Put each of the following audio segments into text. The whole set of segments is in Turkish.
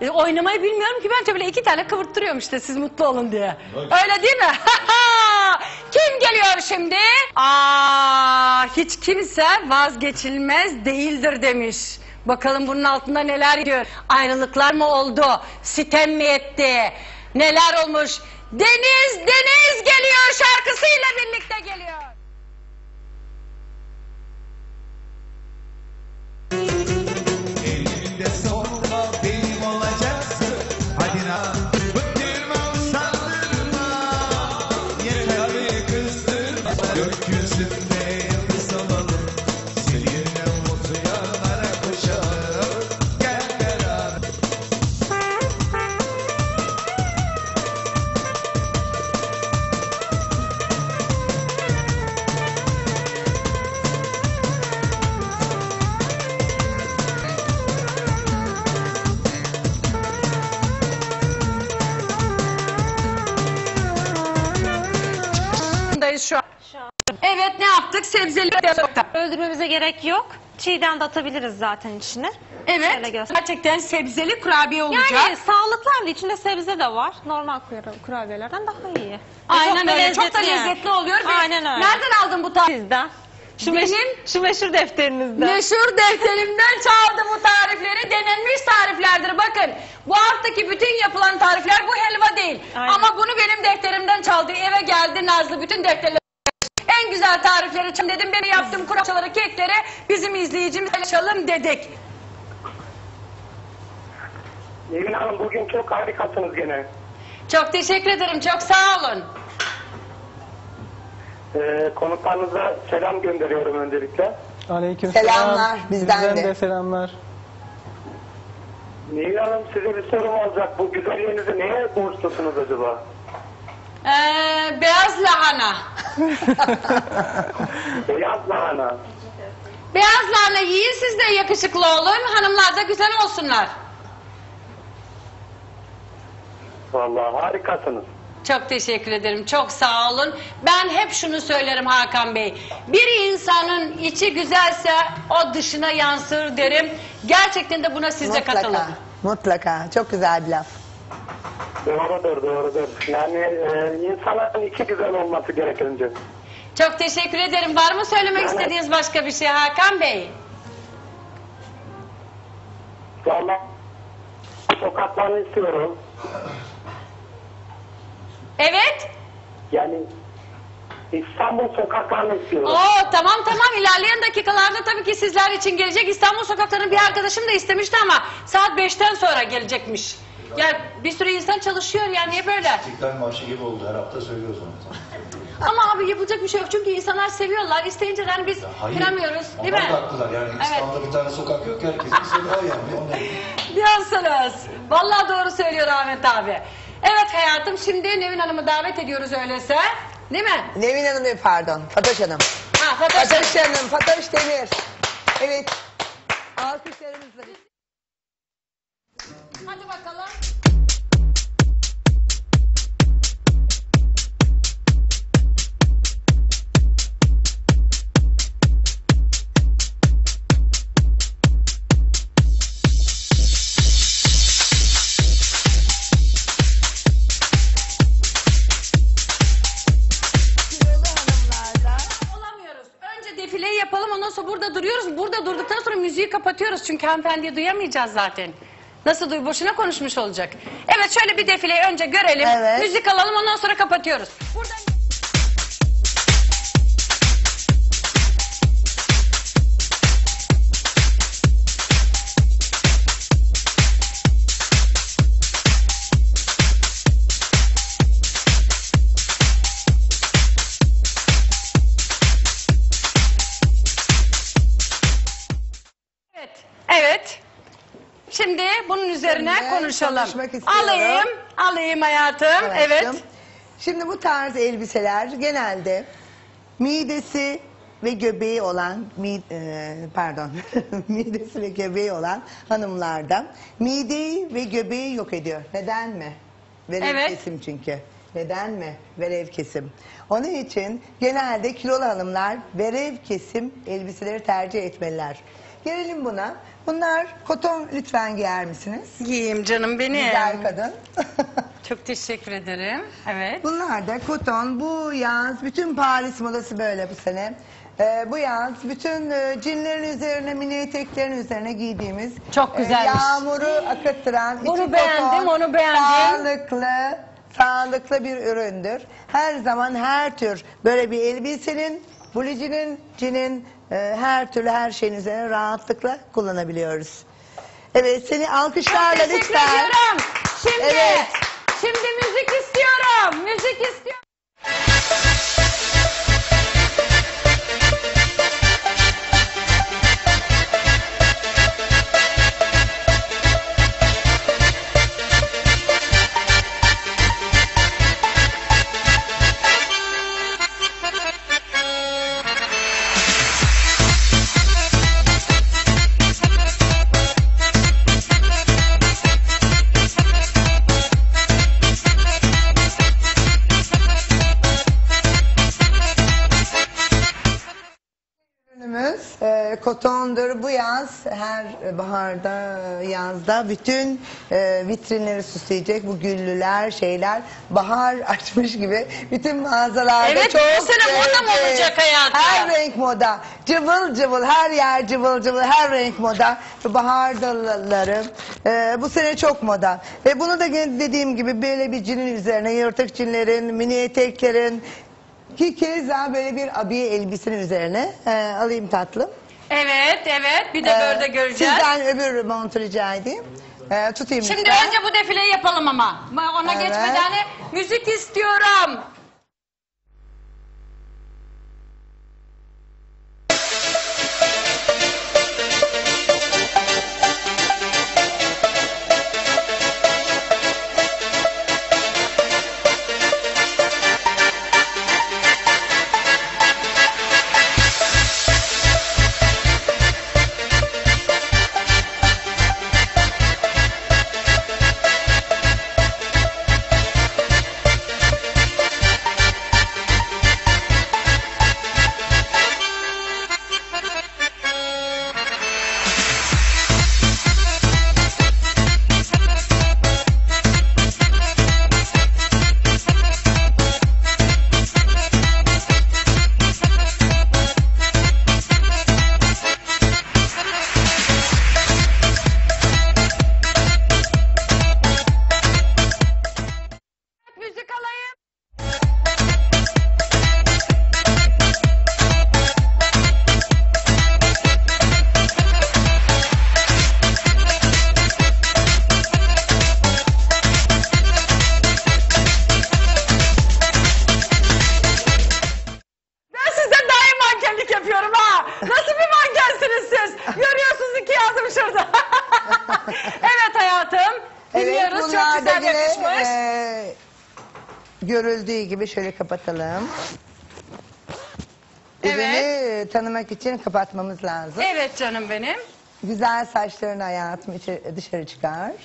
E, oynamayı bilmiyorum ki bence böyle iki tane kıvırttırıyorum işte siz mutlu olun diye. Öyle değil mi? Kim geliyor şimdi? Aa, hiç kimse vazgeçilmez değildir demiş. Bakalım bunun altında neler diyor. Ayrılıklar mı oldu? Sitem mi etti? Neler olmuş? Deniz Deniz geliyor şarkısıyla birlikte geliyor. Evet ne yaptık? Sebzeli sokak. öldürmemize gerek yok. Çiğden de atabiliriz zaten içine. Şöyle Evet. göster. Gerçekten sebzeli kurabiye olacak. Yani sağlıklı hem de içinde sebze de var. Normal kura- kurabiyelerden daha iyi. Ve Aynen da öyle. Çok da yani. lezzetli oluyor. Ve Aynen öyle. Nereden aldın bu tarifi? Sizden. Şu, Benim- meşhur, şu meşhur defterinizden. Meşhur defterimden çaldı bu tarifleri. Denenmiş tariflerdir. Bakın bu haftaki bütün yapılan tarifler bu helva değil. Aynen. Ama bunu benim defterimden çaldı. Eve geldi Nazlı bütün defterleri. Güzel tarifleri için dedim. Ben yaptım kuraçaları, kekleri bizim izleyicimiz paylaşalım dedik. Nevin Hanım bugün çok harikasınız gene. Çok teşekkür ederim. Çok sağ olun. Ee, konuklarınıza selam gönderiyorum öncelikle. Aleyküm Selamlar, bizden de. selamlar. Nevin Hanım size bir sorum olacak. Bu güzelliğinizi neye borçlusunuz acaba? Ee, beyaz lahana. Beyaz lahana. Beyaz lahana yiyin siz de yakışıklı olun. Hanımlar da güzel olsunlar. Vallahi harikasınız. Çok teşekkür ederim. Çok sağ olun. Ben hep şunu söylerim Hakan Bey. Bir insanın içi güzelse o dışına yansır derim. Gerçekten de buna siz de katılın. Mutlaka. Mutlaka. Çok güzel bir laf. Doğrudur, doğrudur. Yani e, insanın iki güzel olması gerekir önce. Çok teşekkür ederim. Var mı söylemek istediğiniz başka bir şey Hakan Bey? Vallahi sokaklarını istiyorum. Evet. Yani İstanbul sokaklarını istiyorum. Oo tamam tamam ilerleyen dakikalarda tabii ki sizler için gelecek. İstanbul sokaklarının bir arkadaşım da istemişti ama saat 5'ten sonra gelecekmiş. Ya bir sürü insan çalışıyor yani niye böyle? İstiklal Marşı gibi oldu. Her hafta söylüyoruz onu. Ama abi yapılacak bir şey yok çünkü insanlar seviyorlar. İsteyince de hani biz kıramıyoruz değil Onlar mi? da haklılar. Yani Evet. İstanbul'da bir tane sokak yok ki herkesin o yani. O ne? Diyorsunuz. Vallahi doğru söylüyor Ahmet abi. Evet hayatım şimdi Nevin Hanım'ı davet ediyoruz öyleyse. Değil mi? Nevin Hanım değil, pardon. Fatoş Hanım. Ha Fatoş. Fatoş Hanım, Fatoş Demir. Evet. Alkışlarımızla. Hadi bakalım. Defileyi yapalım ondan sonra burada duruyoruz. Burada durduktan sonra müziği kapatıyoruz. Çünkü hanımefendiyi duyamayacağız zaten. Nasıl duy boşuna konuşmuş olacak. Evet şöyle bir defileyi önce görelim. Evet. Müzik alalım ondan sonra kapatıyoruz. Buradan... konuşalım. konuşmak istiyorum. Alayım. Alayım hayatım. Evet. Aşkım. Şimdi bu tarz elbiseler genelde midesi ve göbeği olan mi, e, pardon midesi ve göbeği olan hanımlarda mideyi ve göbeği yok ediyor. Neden mi? Verev Evet. kesim çünkü. Neden mi? Verev kesim. Onun için genelde kilolu hanımlar verev kesim elbiseleri tercih etmeliler. Gelelim buna. Bunlar koton lütfen giyer misiniz? Giyeyim canım benim. Güzel kadın. Çok teşekkür ederim. Evet. Bunlar da koton. Bu yaz bütün Paris modası böyle bu sene. Ee, bu yaz bütün e, cinlerin üzerine, mini eteklerin üzerine giydiğimiz Çok güzelmiş. e, yağmuru akıttıran, Bunu içi beğendim, koton, onu beğendim. Sağlıklı, sağlıklı bir üründür. Her zaman her tür böyle bir elbisenin, bulicinin, cinin e, her türlü her şeyin üzerine rahatlıkla kullanabiliyoruz. Evet seni alkışlarla Çok teşekkür lütfen. ediyorum. Şimdi, Evet. şimdi müzik istiyorum. Müzik istiyorum. Baharda, yazda bütün e, vitrinleri süsleyecek bu güllüler, şeyler bahar açmış gibi bütün mağazalarda Evet, çok bu sene moda mı olacak hayatım? Her renk moda. Cıvıl cıvıl her yer cıvıl cıvıl her renk moda. Bahar dalları. E, bu sene çok moda. Ve bunu da gene dediğim gibi böyle bir cinin üzerine yırtık cinlerin, mini eteklerin ki keza böyle bir abiye elbisenin üzerine e, alayım tatlım. Evet, evet. Bir de Ee, böyle göreceğiz. Sizden öbür montu rica edeyim. Ee, tutayım Şimdi lütfen. önce bu defileyi yapalım ama. Ona Evet. geçmeden müzik istiyorum. Görüldüğü gibi şöyle kapatalım. Evet. Ürünü tanımak için kapatmamız lazım. Evet canım benim. Güzel saçlarını hayatım içeri, dışarı çıkar.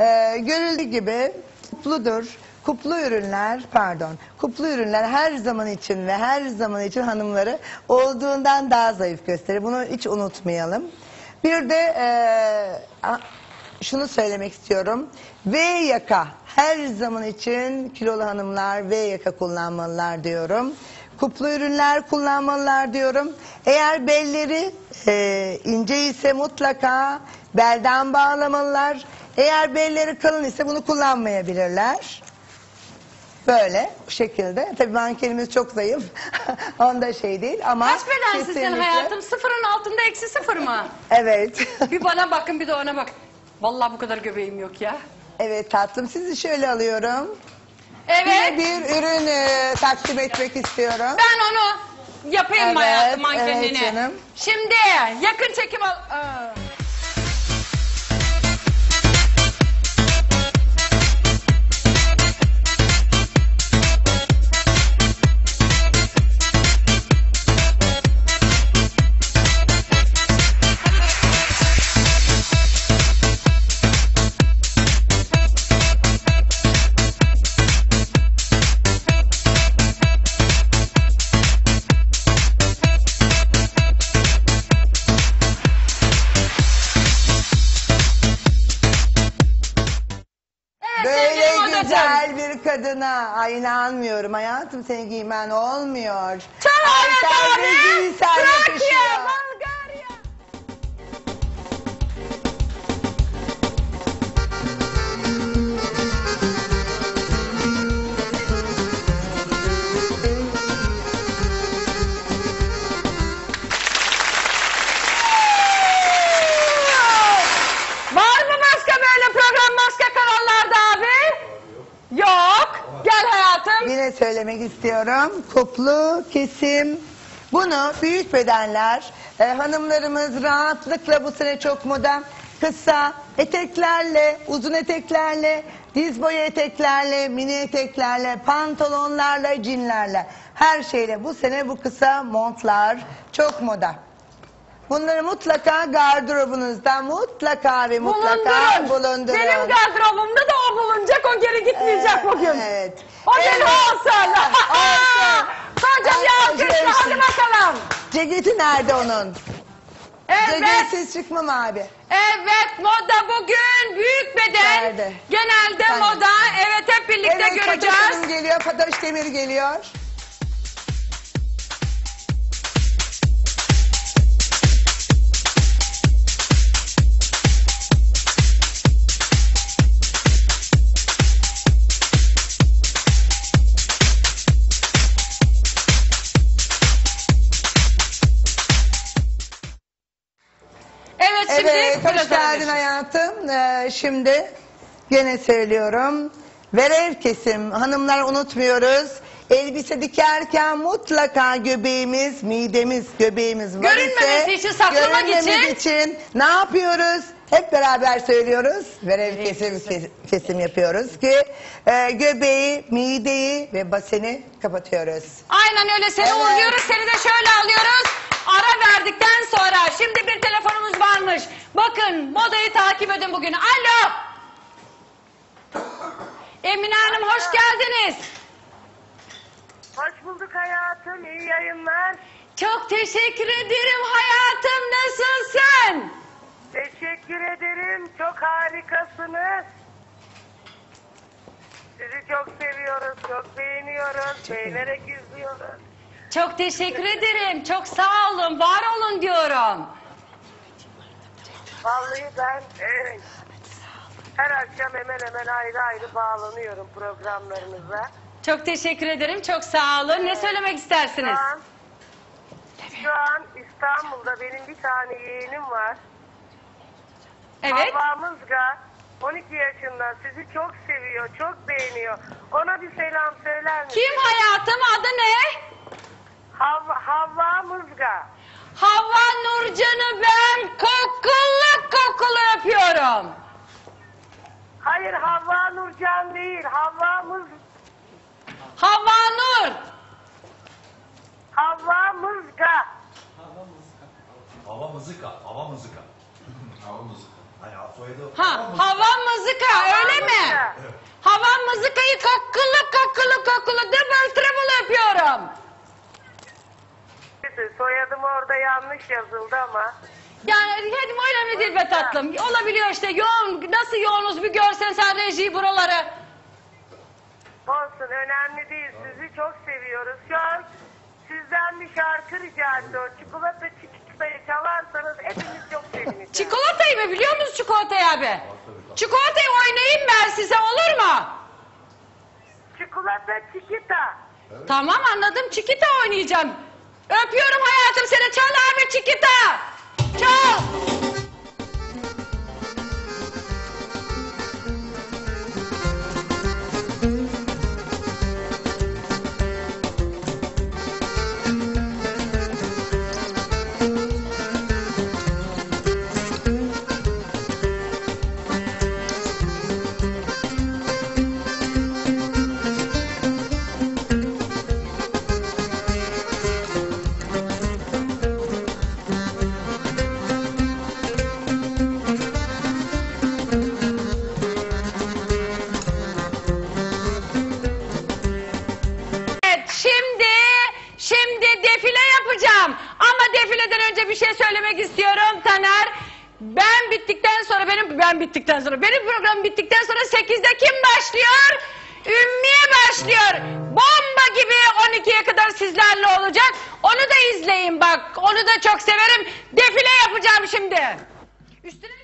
Ee, görüldüğü gibi kupludur. Kuplu ürünler, pardon, kuplu ürünler her zaman için ve her zaman için hanımları olduğundan daha zayıf gösterir. Bunu hiç unutmayalım. Bir de e, a- şunu söylemek istiyorum. V yaka her zaman için kilolu hanımlar V yaka kullanmalılar diyorum. Kuplu ürünler kullanmalılar diyorum. Eğer belleri e, ince ise mutlaka belden bağlamalılar. Eğer belleri kalın ise bunu kullanmayabilirler. Böyle bu şekilde. Tabii mankenimiz çok zayıf. Onda şey değil ama Kaç bedensizsin kesinlikle- hayatım? Sıfırın altında eksi sıfır mı? Evet. bir bana bakın bir de ona bak. Vallahi bu kadar göbeğim yok ya. evet tatlım sizi şöyle alıyorum. Evet. Yine bir ürün e, takdim etmek istiyorum. Ben onu yapayım mı Evet, hayatım mankenliğini? evet canım. Şimdi yakın çekim al. Aa. Kadına. Ay inanmıyorum hayatım seni giymen olmuyor. Çal Ay sen giysen Trakya, yakışıyor. Söylemek istiyorum. Kuplu kesim. Bunu büyük bedenler, e, hanımlarımız rahatlıkla bu sene çok moda kısa eteklerle, uzun eteklerle, diz boyu eteklerle, mini eteklerle, pantolonlarla, cinlerle, her şeyle bu sene bu kısa montlar çok moda. Bunları mutlaka gardırobunuzda mutlaka ve mutlaka bulundurun. Benim gardırobumda da o bulunacak, o geri gitmeyecek Evet, bugün. evet. O Evet. benim olsun. Olsun. Koca bir alkışla hadi bakalım. Ceketi nerede onun? Evet, Ceketsiz çıkmam abi. evet moda bugün büyük beden. Nerede? Genelde Nerede? moda. Evet hep birlikte evet, Fatoş göreceğiz. Hanım geliyor, Fatoş Demir geliyor. Dönüyoruz. hayatım. Ee, şimdi gene söylüyorum. Verev kesim, hanımlar unutmuyoruz. Elbise dikerken mutlaka göbeğimiz, midemiz, göbeğimiz var Görünmemesi için, saklamak için. için ne yapıyoruz? Hep beraber söylüyoruz. Verev kesim, kes- kesim yapıyoruz ki e, göbeği, mideyi ve baseni kapatıyoruz. Aynen öyle seni Evet. uğurluyoruz. Seni de şöyle alıyoruz. Ara verdikten sonra şimdi bir telefonumuz varmış. Bakın modayı takip edin bugün. Alo. Emine Hanım hoş geldiniz. Hoş bulduk hayatım. iyi yayınlar. Çok teşekkür ederim hayatım. Nasılsın? Teşekkür ederim. Çok harikasınız. Sizi çok seviyoruz. Çok beğeniyoruz. Beğenerek izliyoruz. Çok teşekkür ederim. Çok sağ olun. Var olun diyorum. Vallahi ben e, her akşam hemen hemen ayrı ayrı bağlanıyorum programlarınıza. Çok teşekkür ederim. Çok sağ olun. Ne söylemek Şu istersiniz? an, şu an İstanbul'da benim bir tane yeğenim var. Evet. Havva Mızga 12 yaşında sizi çok seviyor, çok beğeniyor. Ona bir selam söyler misin? Kim hayatım? Adı ne? Havva, Havva Mızga. Havva Nurcan'ı ben kokulu kokulu öpüyorum. Hayır Havva Nurcan değil, Havva Mız Havva Nur. Havva Mızga. Hava mızıka, hava mızıka. hava mızıka. Hani soyadı Ha, hava mızıka öyle mi? Hava mızıkayı kokulu kokulu kokulu double triple öpüyorum. Soyadım orada yanlış yazıldı ama. Yani hadi önemli değil be tatlım. Olabiliyor işte yoğun. Nasıl yoğunuz bir görsen sen rejiyi buraları. Olsun önemli değil. Sizi çok seviyoruz. Şu an sizden bir şarkı rica ediyor. Çikolata çikolatayı çalarsanız hepimiz çok seviniriz. Çikolatayı mı biliyor musunuz çikolatayı abi? Çikolatayı oynayayım ben size olur mu? Çikolata çikita. Tamam anladım çikita oynayacağım. Öpüyorum hayatım seni çal abi çikita. Çal. 8'de kim başlıyor? Ümmiye başlıyor. Bomba gibi 12'ye kadar sizlerle olacak. Onu da izleyin bak. Onu da çok severim. Defile yapacağım şimdi. Üstüne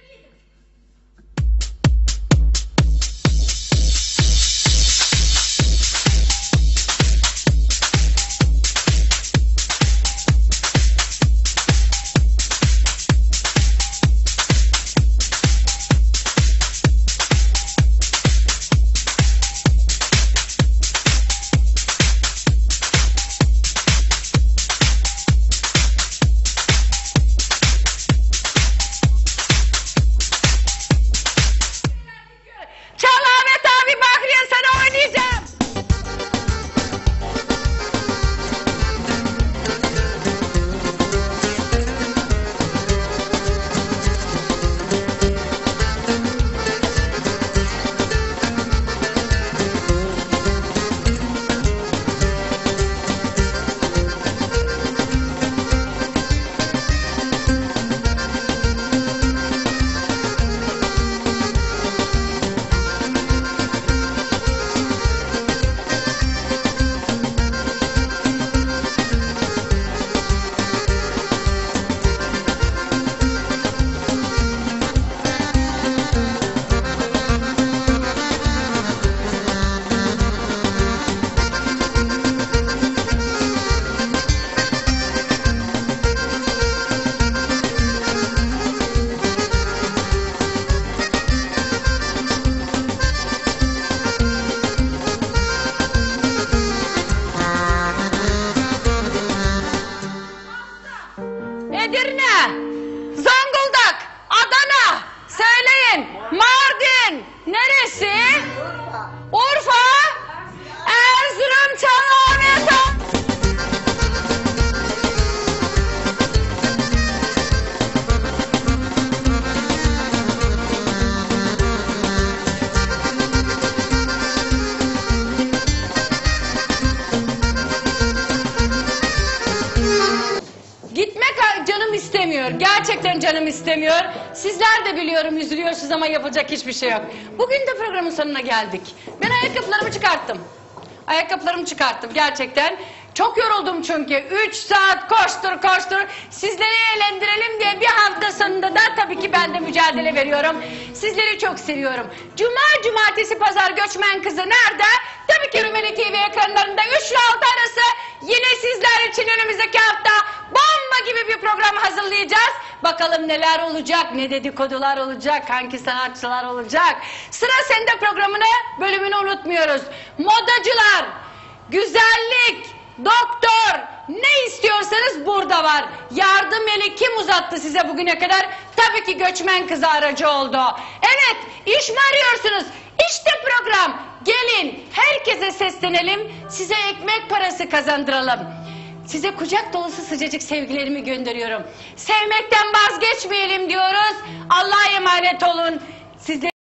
istemiyor. Gerçekten canım istemiyor. Sizler de biliyorum üzülüyorsunuz ama yapacak hiçbir şey yok. Bugün de programın sonuna geldik. Ben ayakkabılarımı çıkarttım. Ayakkabılarımı çıkarttım gerçekten. Çok yoruldum çünkü. Üç saat koştur koştur. Sizleri eğlendirelim diye bir hafta sonunda da tabii ki ben de mücadele veriyorum. Sizleri çok seviyorum. Cuma, cumartesi, pazar göçmen kızı nerede? Tabii ki Rumeli TV ekranlarında 3 ile 6 arası yine sizler için önümüzdeki hafta bomba gibi bir program hazırlayacağız. Bakalım neler olacak, ne dedikodular olacak, hangi sanatçılar olacak. Sıra sende programını, bölümünü unutmuyoruz. Modacılar, güzellik, doktor, ne istiyorsanız burada var. Yardım eli kim uzattı size bugüne kadar? Tabii ki göçmen kızı aracı oldu. Evet, iş mi arıyorsunuz? İşte program. Gelin, herkese seslenelim, size ekmek parası kazandıralım. Size kucak dolusu sıcacık sevgilerimi gönderiyorum. Sevmekten vazgeçmeyelim diyoruz. Allah'a emanet olun. Sizleri